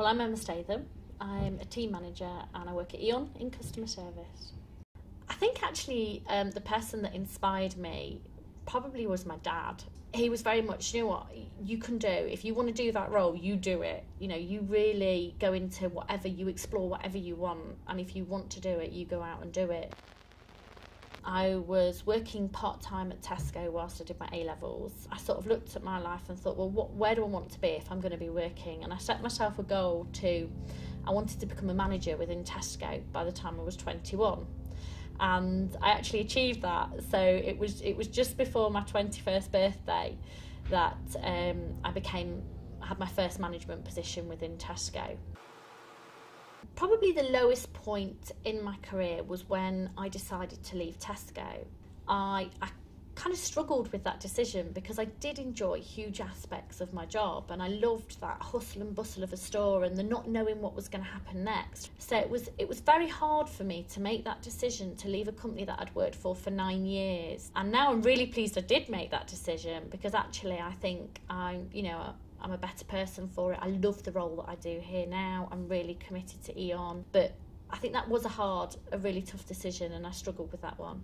Well, I'm Emma Statham. I'm a team manager and I work at E.ON in customer service. I think actually um, the person that inspired me probably was my dad. He was very much, you know what, you can do. If you want to do that role, you do it. You know, you really go into whatever, you explore whatever you want. And if you want to do it, you go out and do it. I was working part time at Tesco whilst I did my A levels. I sort of looked at my life and thought, well, what, where do I want to be if I'm going to be working? And I set myself a goal to, I wanted to become a manager within Tesco by the time I was 21 and I actually achieved that. So it was it was just before my 21st birthday that um, I became had my first management position within Tesco. Probably the lowest point in my career was when I decided to leave Tesco. I, I kind of struggled with that decision because I did enjoy huge aspects of my job and I loved that hustle and bustle of a store and the not knowing what was going to happen next. So it was it was very hard for me to make that decision to leave a company that I'd worked for for 9 years. And now I'm really pleased I did make that decision because actually I think I'm, you know, I'm a better person for it. I love the role that I do here now. I'm really committed to E.ON. But I think that was a hard, a really tough decision, and I struggled with that one.